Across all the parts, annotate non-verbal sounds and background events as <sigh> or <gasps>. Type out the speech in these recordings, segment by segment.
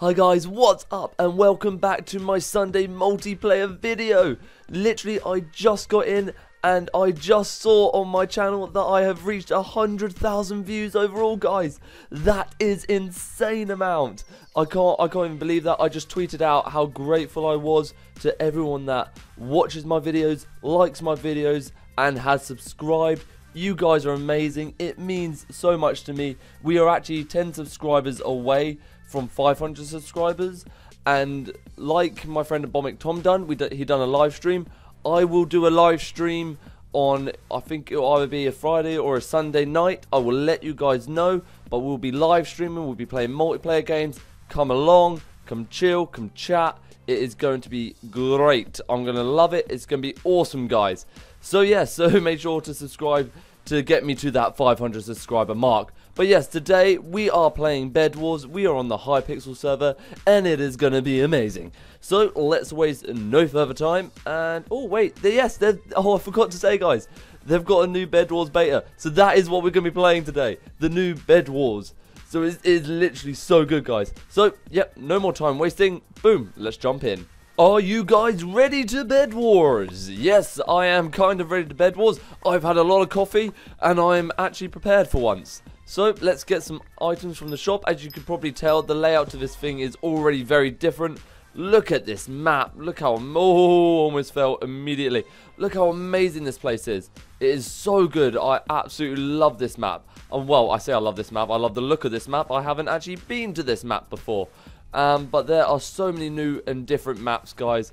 Hi guys, what's up and welcome back to my Sunday multiplayer video. Literally, I just got in and I just saw on my channel that I have reached 100,000 views overall, guys. That is insane amount. I can't, I can't even believe that. I just tweeted out how grateful I was to everyone that watches my videos, likes my videos, and has subscribed. You guys are amazing. It means so much to me. We are actually 10 subscribers away from 500 subscribers. And like my friend Abomic Tom done, we he done a live stream. I will do a live stream on, I think it'll either be a Friday or a Sunday night. I will let you guys know. But we'll be live streaming. We'll be playing multiplayer games. Come along. Come chill. Come chat. It is going to be great. I'm going to love it. It's going to be awesome, guys. So, yeah, so <laughs> make sure to subscribe to get me to that 500 subscriber mark. But yes, today we are playing Bed Wars. We are on the Hypixel server, and it is going to be amazing. So let's waste no further time. And oh wait, yes, oh I forgot to say, guys, they've got a new Bed Wars beta. So that is what we're going to be playing today, the new Bed Wars. So it is literally so good, guys. So yep, no more time wasting. Boom, let's jump in. Are you guys ready to bed wars? Yes, I am kind of ready to bed wars. I've had a lot of coffee and I'm actually prepared for once. So let's get some items from the shop. As you can probably tell, the layout to this thing is already very different. Look at this map. Look how... Oh, almost fell immediately. Look how amazing this place is. It is so good. I absolutely love this map. And well, I say I love this map. I love the look of this map. I haven't actually been to this map before. Um, but there are so many new and different maps, guys.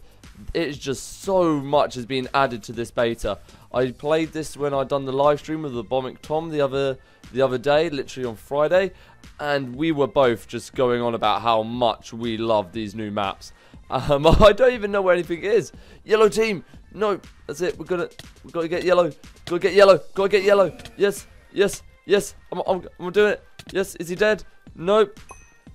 It's just so much has been added to this beta. I played this when I done the live stream with the Bomic Tom the other the other day, literally on Friday, and we were both just going on about how much we love these new maps. Um, <laughs> I don't even know where anything is. Yellow team, no, that's it. We're gonna, we gotta get yellow. Gotta get yellow. Gotta get yellow. Yes, yes, yes. I'm, I'm, I'm doing it. Yes, is he dead? Nope.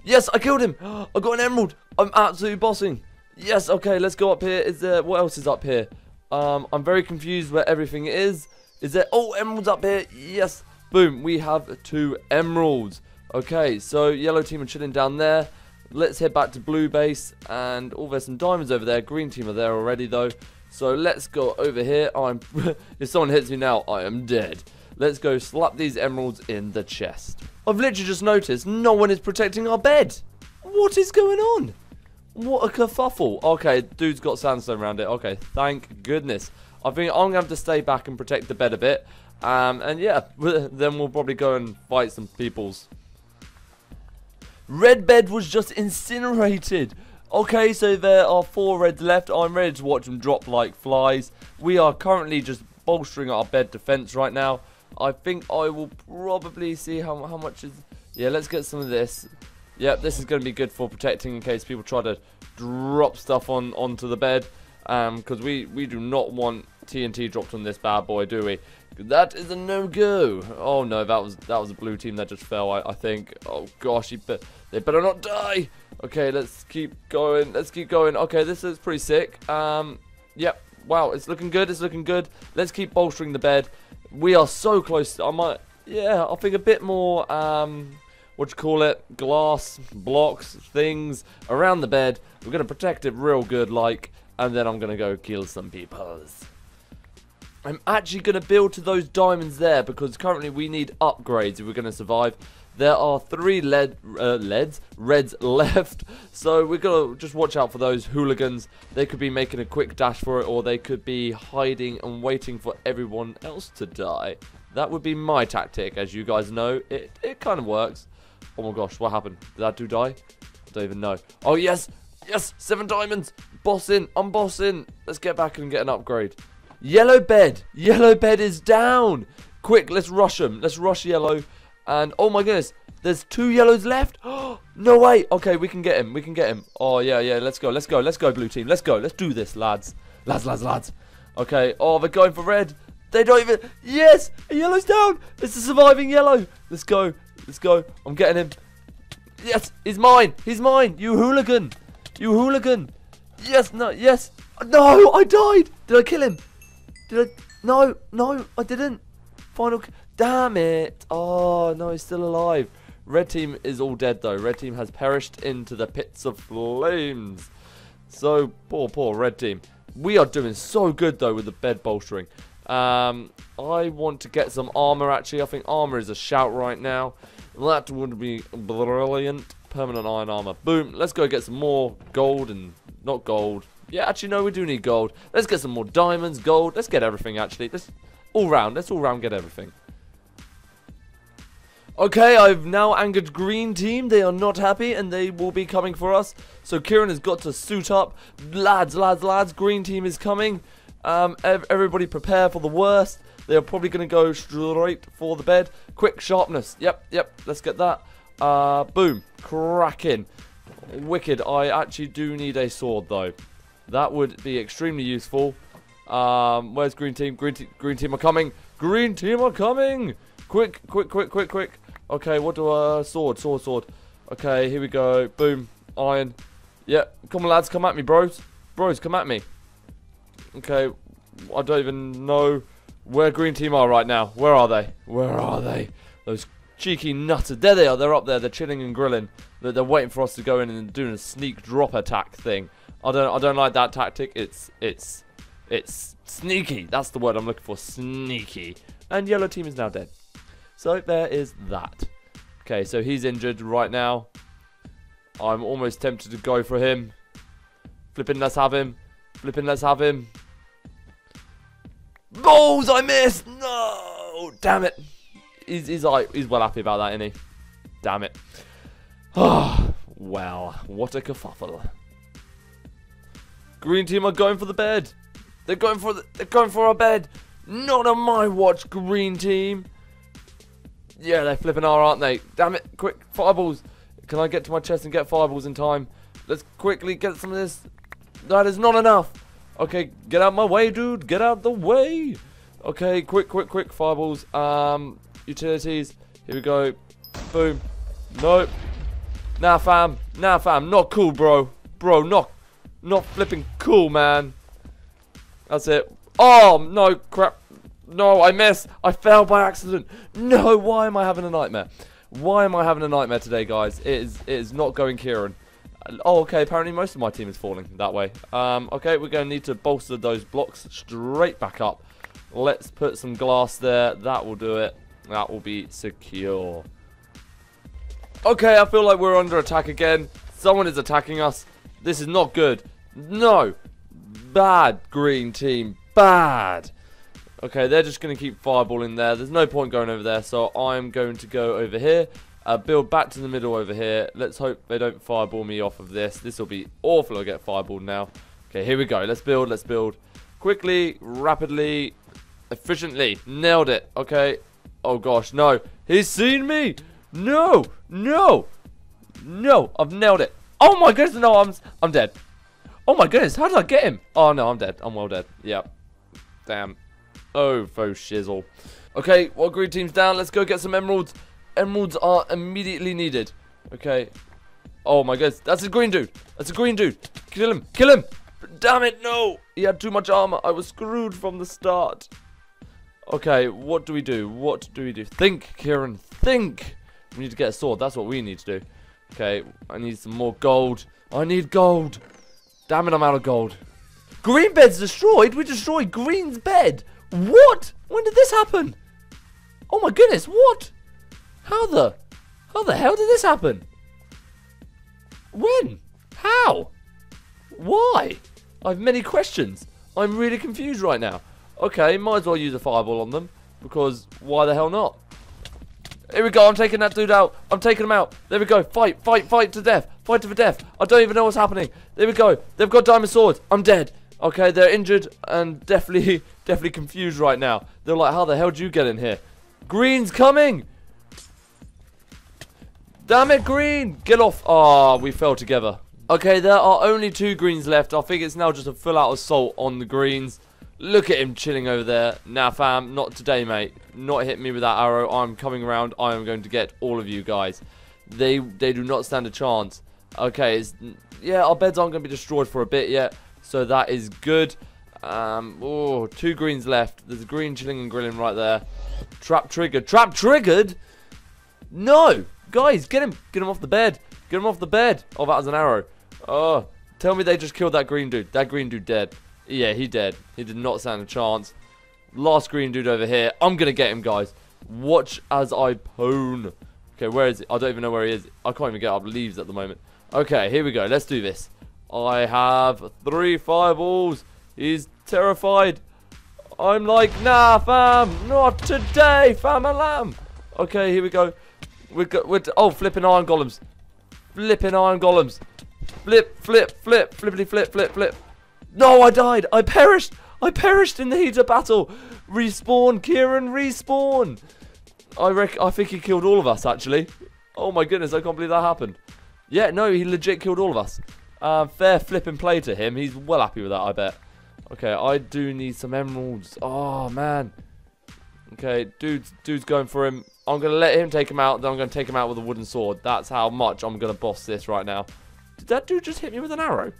Yes, I killed him. <gasps> I got an emerald. I'm absolutely bossing. Yes, okay, let's go up here. Is there, what else is up here? Um, I'm very confused where everything is. Is there, oh, emeralds up here. Yes. Boom, we have two emeralds. Okay, so yellow team are chilling down there. Let's head back to blue base. And oh, there's some diamonds over there. Green team are there already, though. So let's go over here. I'm <laughs> If someone hits me now, I am dead. Let's go slap these emeralds in the chest. I've literally just noticed no one is protecting our bed. What is going on? What a kerfuffle. Okay, dude's got sandstone around it. Okay, thank goodness. I think I'm going to have to stay back and protect the bed a bit. Um, and yeah, <laughs> then we'll probably go and fight some peoples. Red bed was just incinerated. Okay, so there are four reds left. I'm ready to watch them drop like flies. We are currently just bolstering our bed defense right now. I think I will probably see how, how much is... Yeah, let's get some of this. Yep, this is going to be good for protecting in case people try to drop stuff on onto the bed. Because um, we, we do not want TNT dropped on this bad boy, do we? That is a no-go. Oh no, that was that was a blue team that just fell, I, I think. Oh gosh, be they better not die. Okay, let's keep going. Let's keep going. Okay, this is pretty sick. Um, yep. Wow, it's looking good. It's looking good. Let's keep bolstering the bed. We are so close. I might, yeah, I think a bit more, um, what you call it, glass, blocks, things around the bed. We're going to protect it real good, like, and then I'm going to go kill some peoples. I'm actually going to build to those diamonds there because currently we need upgrades if we're going to survive. There are three lead, uh, leads, reds left, <laughs> so we're to just watch out for those hooligans. They could be making a quick dash for it, or they could be hiding and waiting for everyone else to die. That would be my tactic, as you guys know. It, it kind of works. Oh my gosh, what happened? Did that dude die? I don't even know. Oh, yes, yes, seven diamonds. Bossing, I'm bossing. Let's get back and get an upgrade. Yellow bed. Yellow bed is down. Quick, let's rush them. Let's rush yellow. And, oh my goodness, there's two yellows left. <gasps> no way. Okay, we can get him. We can get him. Oh, yeah, yeah. Let's go. Let's go. Let's go, blue team. Let's go. Let's do this, lads. Lads, lads, lads. Okay. Oh, they're going for red. They don't even... Yes! A yellow's down. It's a surviving yellow. Let's go. Let's go. I'm getting him. Yes, he's mine. He's mine. You hooligan. You hooligan. Yes, no, yes. No, I died. Did I kill him? Did I? No, no, I didn't. Final. Damn it. Oh, no, he's still alive. Red team is all dead though. Red team has perished into the pits of flames. So, poor, poor red team. We are doing so good though with the bed bolstering. Um, I want to get some armor actually. I think armor is a shout right now. That would be brilliant. Permanent iron armor. Boom. Let's go get some more gold and not gold. Yeah, actually, no, we do need gold. Let's get some more diamonds, gold. Let's get everything, actually. Let's all round. Let's all round get everything. Okay, I've now angered green team. They are not happy and they will be coming for us. So Kieran has got to suit up. Lads, lads, lads, green team is coming. Um, ev everybody prepare for the worst. They are probably going to go straight for the bed. Quick sharpness. Yep, yep, let's get that. Uh, boom. Cracking. Wicked. I actually do need a sword though. That would be extremely useful. Um, where's green team? Green, te green team are coming. Green team are coming. Quick, quick, quick, quick, quick. Okay, what do I... Uh, sword, sword, sword. Okay, here we go. Boom. Iron. Yeah, come on, lads. Come at me, bros. Bros, come at me. Okay, I don't even know where green team are right now. Where are they? Where are they? Those cheeky nutters. There they are. They're up there. They're chilling and grilling. They're, they're waiting for us to go in and doing a sneak drop attack thing. I don't I don't like that tactic. It's it's it's sneaky. That's the word I'm looking for. Sneaky. And yellow team is now dead. So there is that. Okay, so he's injured right now. I'm almost tempted to go for him. Flipping, let's have him. Flipping, let's have him. Balls, I missed. No, damn it. He's, he's like he's well happy about that, isn't he? Damn it. Oh, <sighs> well, what a kerfuffle. Green team are going for the bed. They're going for the, they're going for our bed. Not on my watch, green team. Yeah, they're flipping R, aren't they? Damn it. Quick, fireballs. Can I get to my chest and get fireballs in time? Let's quickly get some of this. That is not enough. Okay, get out my way, dude. Get out the way. Okay, quick, quick, quick. Fireballs. Um, utilities. Here we go. Boom. Nope. Nah, fam. Nah, fam. Not cool, bro. Bro, not, not flipping cool, man. That's it. Oh, no, crap. No, I missed. I fell by accident. No, why am I having a nightmare? Why am I having a nightmare today, guys? It is, it is not going Kieran. Oh, okay, apparently most of my team is falling that way. Um, okay, we're going to need to bolster those blocks straight back up. Let's put some glass there. That will do it. That will be secure. Okay, I feel like we're under attack again. Someone is attacking us. This is not good. No. Bad, green team. Bad. Okay, they're just going to keep fireballing there. There's no point going over there, so I'm going to go over here. Uh, build back to the middle over here. Let's hope they don't fireball me off of this. This will be awful I get fireballed now. Okay, here we go. Let's build, let's build. Quickly, rapidly, efficiently. Nailed it. Okay. Oh, gosh, no. He's seen me. No, no, no. I've nailed it. Oh, my goodness, no, I'm, I'm dead. Oh, my goodness, how did I get him? Oh, no, I'm dead. I'm well dead. Yep. Damn. Oh, faux shizzle. Okay, well, green team's down. Let's go get some emeralds. Emeralds are immediately needed. Okay. Oh my goodness. That's a green dude. That's a green dude. Kill him. Kill him. Damn it, no. He had too much armor. I was screwed from the start. Okay, what do we do? What do we do? Think, Kieran. Think. We need to get a sword. That's what we need to do. Okay, I need some more gold. I need gold. Damn it, I'm out of gold. Green bed's destroyed? We destroyed Green's bed. What? When did this happen? Oh my goodness, what? How the? How the hell did this happen? When? How? Why? I have many questions. I'm really confused right now. Okay, might as well use a fireball on them. Because why the hell not? Here we go, I'm taking that dude out. I'm taking him out. There we go. Fight, fight, fight to death. Fight to the death. I don't even know what's happening. There we go. They've got diamond swords. I'm dead. Okay, they're injured and definitely, <laughs> definitely confused right now. They're like, how the hell did you get in here? Green's coming. Damn it, green! Get off. Ah, oh, we fell together. Okay, there are only two greens left. I think it's now just a full-out assault on the greens. Look at him chilling over there. Now, fam, not today, mate. Not hit me with that arrow. I'm coming around. I am going to get all of you guys. They they do not stand a chance. Okay, yeah, our beds aren't going to be destroyed for a bit yet. So that is good. Um, oh, two greens left. There's a green chilling and grilling right there. Trap triggered. Trap triggered? No! Guys, get him. Get him off the bed. Get him off the bed. Oh, that was an arrow. Oh, tell me they just killed that green dude. That green dude dead. Yeah, he dead. He did not stand a chance. Last green dude over here. I'm going to get him, guys. Watch as I pwn. Okay, where is he? I don't even know where he is. I can't even get up leaves at the moment. Okay, here we go. Let's do this. I have three fireballs. He's terrified. I'm like, nah, fam. Not today, fam a. Okay, here we go. We're, go we're oh, flipping iron golems. Flipping iron golems. Flip, flip, flip, flippity flip, flip, flip. No, I died. I perished. I perished in the heat of battle. Respawn, Kieran, respawn. I reckon, I think he killed all of us, actually. Oh my goodness, I can't believe that happened. Yeah, no, he legit killed all of us. Uh, fair flipping play to him. He's well happy with that, I bet. Okay, I do need some emeralds. Oh, man. Okay, dude's, dude's going for him. I'm going to let him take him out, then I'm going to take him out with a wooden sword. That's how much I'm going to boss this right now. Did that dude just hit me with an arrow?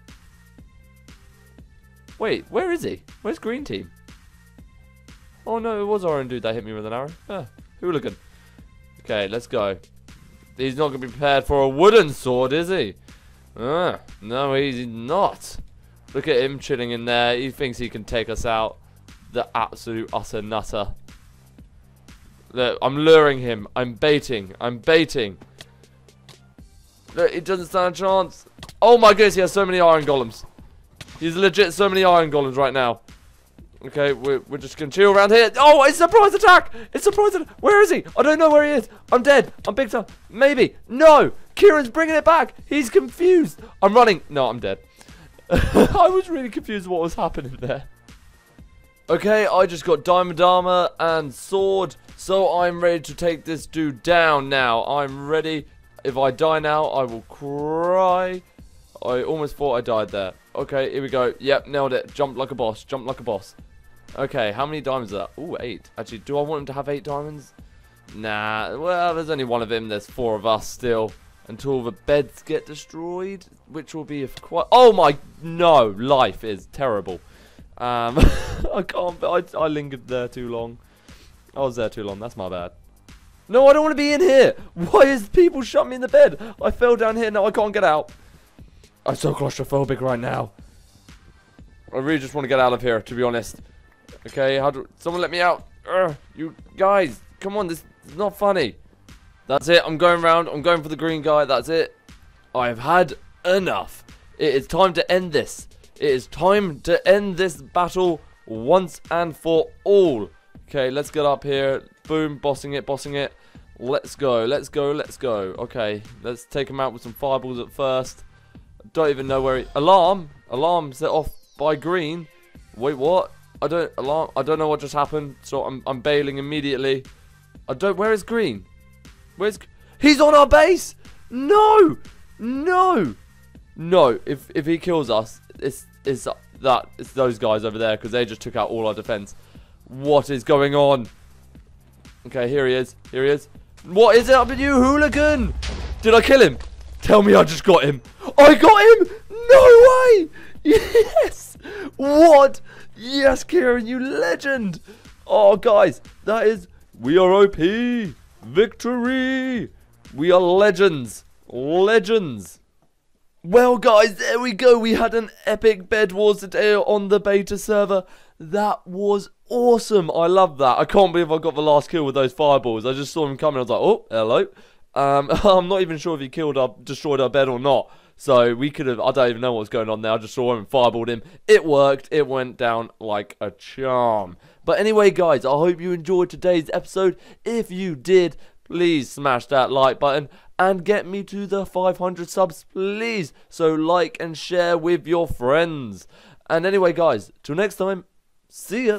Wait, where is he? Where's green team? Oh no, it was orange dude that hit me with an arrow. Hooligan. Okay, let's go. He's not going to be prepared for a wooden sword, is he? Ah, no, he's not. Look at him chilling in there. He thinks he can take us out. The absolute utter nutter. Look, I'm luring him. I'm baiting. I'm baiting. Look, he doesn't stand a chance. Oh my goodness, he has so many iron golems. He's legit so many iron golems right now. Okay, we're, we're just gonna chill around here. Oh, it's a surprise attack! It's a surprise attack! Where is he? I don't know where he is. I'm dead. I'm big time. Maybe. No! Kieran's bringing it back. He's confused. I'm running. No, I'm dead. <laughs> I was really confused what was happening there. Okay, I just got diamond armor and sword, so I'm ready to take this dude down now. I'm ready. If I die now, I will cry. I almost thought I died there. Okay, here we go. Yep, nailed it. Jumped like a boss. Jumped like a boss. Okay, how many diamonds are that? Ooh, eight. Actually, do I want him to have eight diamonds? Nah, well, there's only one of him. There's four of us still. Until the beds get destroyed, which will be if quite... Oh my... No, life is terrible. Um, <laughs> I can't... I, I lingered there too long. I was there too long. That's my bad. No, I don't want to be in here. Why is people shut me in the bed? I fell down here. Now I can't get out. I'm so claustrophobic right now. I really just want to get out of here, to be honest. Okay, how do... Someone let me out. Urgh, you guys, come on, this is not funny. That's it, I'm going round. I'm going for the green guy. That's it. I've had enough. It is time to end this. It is time to end this battle once and for all. Okay, let's get up here. Boom, bossing it, bossing it. Let's go, let's go, let's go. Okay, let's take him out with some fireballs at first. Don't even know where he... Alarm! Alarm set off by green. Wait, what? I don't... Alarm... I don't know what just happened, so I'm, I'm bailing immediately. I don't... Where is green? Where's... He's on our base! No! No! No, if if he kills us, it's, it's that... It's those guys over there, because they just took out all our defense. What is going on? Okay, here he is. Here he is. What is it up with you, hooligan? Did I kill him? Tell me I just got him. I got him! No way! <laughs> Yes! What? Yes, Kieran, you legend! Oh, guys, that is... We are OP! Victory! We are legends! Legends! Well, guys, there we go. We had an epic Bed Wars today on the beta server. That was awesome. I love that. I can't believe I got the last kill with those fireballs. I just saw him coming. I was like, oh, hello. Um, <laughs> I'm not even sure if he killed our, destroyed our bed or not. So we could have, I don't even know what was going on there. I just saw him and fireballed him. It worked. It went down like a charm. But anyway, guys, I hope you enjoyed today's episode. If you did, please smash that like button and get me to the 500 subs, please. So like and share with your friends. And anyway, guys, till next time, see ya.